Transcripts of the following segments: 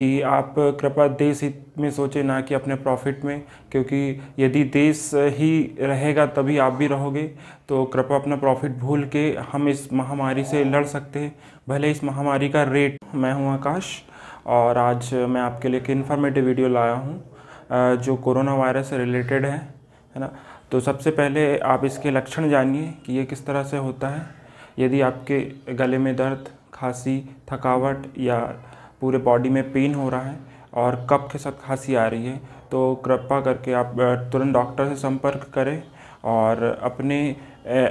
कि आप कृपया देश हित में सोचें, ना कि अपने प्रॉफिट में, क्योंकि यदि देश ही रहेगा तभी आप भी रहोगे। तो कृपया अपना प्रॉफिट भूल के हम इस महामारी से लड़ सकते हैं। भले इस महामारी का रेट, मैं हूँ आकाश, और आज मैं आपके लिए एक इन्फॉर्मेटिव वीडियो लाया हूँ जो कोरोना वायरस से रिलेटेड है है ना? तो सबसे पहले आप इसके लक्षण जानिए कि ये किस तरह से होता है। यदि आपके गले में दर्द, खांसी, थकावट या पूरे बॉडी में पेन हो रहा है और कप के साथ खांसी आ रही है। तो कृपा करके आप तुरंत डॉक्टर से संपर्क करें और अपने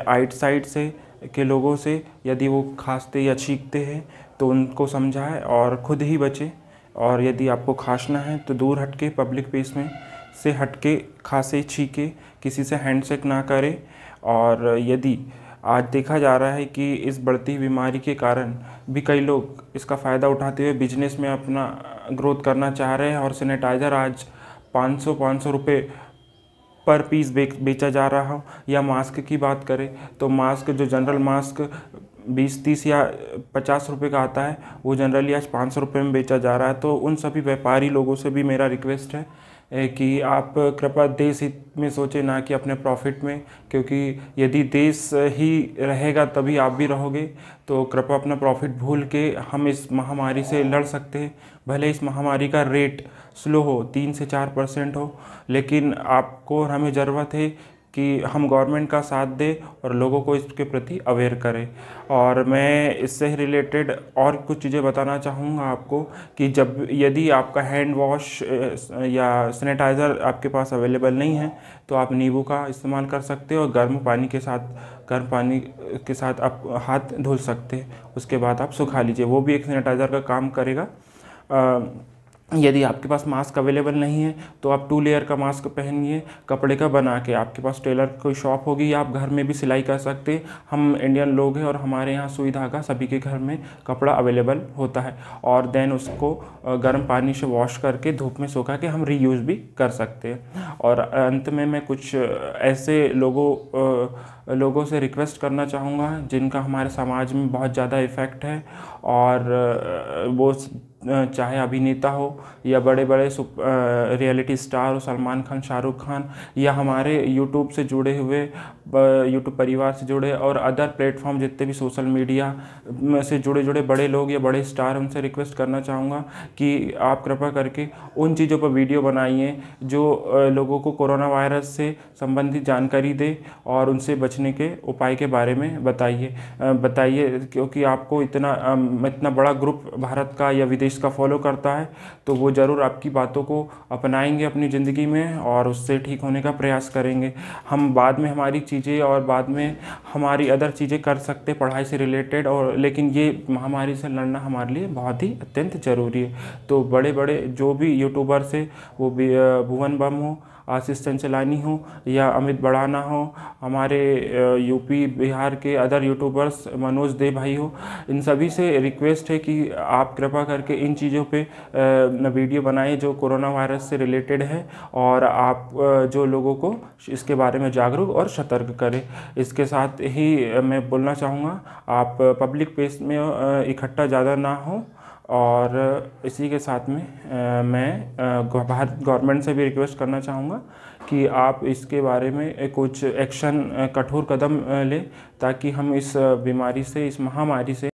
आइट साइड से के लोगों से यदि वो खांसते या छींकते हैं तो उनको समझाएँ और ख़ुद ही बचें। और यदि आपको खांसना है तो दूर हट के पब्लिक प्लेस में से हट के खांसे, छीके, किसी से हैंडशेक ना करें। और यदि आज देखा जा रहा है कि इस बढ़ती बीमारी के कारण भी कई लोग इसका फ़ायदा उठाते हुए बिज़नेस में अपना ग्रोथ करना चाह रहे हैं और सैनिटाइज़र आज 500 500 रुपए पर पीस बेचा जा रहा हो। या मास्क की बात करें तो मास्क जो जनरल मास्क बीस, तीस या पचास रुपए का आता है, वो जनरली आज पाँच सौ रुपये में बेचा जा रहा है। तो उन सभी व्यापारी लोगों से भी मेरा रिक्वेस्ट है कि आप कृपा देश हित में सोचें ना कि अपने प्रॉफिट में, क्योंकि यदि देश ही रहेगा तभी आप भी रहोगे। तो कृपा अपना प्रॉफिट भूल के हम इस महामारी से लड़ सकते हैं। भले इस महामारी का रेट स्लो हो, तीन से चार परसेंट हो, लेकिन आपको और हमें ज़रूरत है कि हम गवर्नमेंट का साथ दें और लोगों को इसके प्रति अवेयर करें। और मैं इससे रिलेटेड और कुछ चीज़ें बताना चाहूँगा आपको कि जब यदि आपका हैंड वॉश या सैनिटाइज़र आपके पास अवेलेबल नहीं है तो आप नींबू का इस्तेमाल कर सकते हो और गर्म पानी के साथ, गर्म पानी के साथ आप हाथ धुल सकते हैं। उसके बाद आप सुखा लीजिए। वो भी एक सैनिटाइज़र का काम करेगा। यदि आपके पास मास्क अवेलेबल नहीं है तो आप टू लेयर का मास्क पहनिए, कपड़े का बना के। आपके पास टेलर कोई शॉप होगी या आप घर में भी सिलाई कर सकते हैं। हम इंडियन लोग हैं और हमारे यहाँ सुई धागा सभी के घर में कपड़ा अवेलेबल होता है। और देन उसको गर्म पानी से वॉश करके धूप में सुखा के हम रीयूज़ भी कर सकते हैं। और अंत में मैं कुछ ऐसे लोगों लोगों से रिक्वेस्ट करना चाहूँगा, जिनका हमारे समाज में बहुत ज़्यादा इफ़ेक्ट है। और वो चाहे अभिनेता हो या बड़े बड़े रियलिटी स्टार हो, सलमान खान, शाहरुख खान या हमारे यूट्यूब से जुड़े हुए यूट्यूब परिवार से जुड़े और अदर प्लेटफॉर्म जितने भी सोशल मीडिया से जुड़े जुड़े बड़े लोग या बड़े स्टार उनसे रिक्वेस्ट करना चाहूँगा कि आप कृपा करके उन चीज़ों पर वीडियो बनाइए जो लोगों को कोरोना वायरस से संबंधित जानकारी दे और उनसे बचने के उपाय के बारे में बताइए। बताइए क्योंकि आपको इतना इतना बड़ा ग्रुप भारत का या विदेश इसका फॉलो करता है तो वो ज़रूर आपकी बातों को अपनाएँगे अपनी ज़िंदगी में और उससे ठीक होने का प्रयास करेंगे। हम बाद में हमारी चीज़ें और बाद में हमारी अदर चीज़ें कर सकते पढ़ाई से रिलेटेड और, लेकिन ये महामारी से लड़ना हमारे लिए बहुत ही अत्यंत ज़रूरी है। तो बड़े बड़े जो भी यूट्यूबर से वो भुवन बम हो आशीष चंचलानी हो या अमित बड़ाना हो, हमारे यूपी, बिहार के अदर यूट्यूबर्स मनोज दे भाई हो, इन सभी से रिक्वेस्ट है कि आप कृपा करके इन चीज़ों पे वीडियो बनाएँ जो कोरोना वायरस से रिलेटेड है और आप जो लोगों को इसके बारे में जागरूक और सतर्क करें। इसके साथ ही मैं बोलना चाहूँगा, आप पब्लिक प्लेस में इकट्ठा ज़्यादा ना हो और इसी के साथ में आ, मैं भारत गवर्नमेंट से भी रिक्वेस्ट करना चाहूँगा कि आप इसके बारे में कुछ एक्शन कठोर कदम लें ताकि हम इस बीमारी से इस महामारी से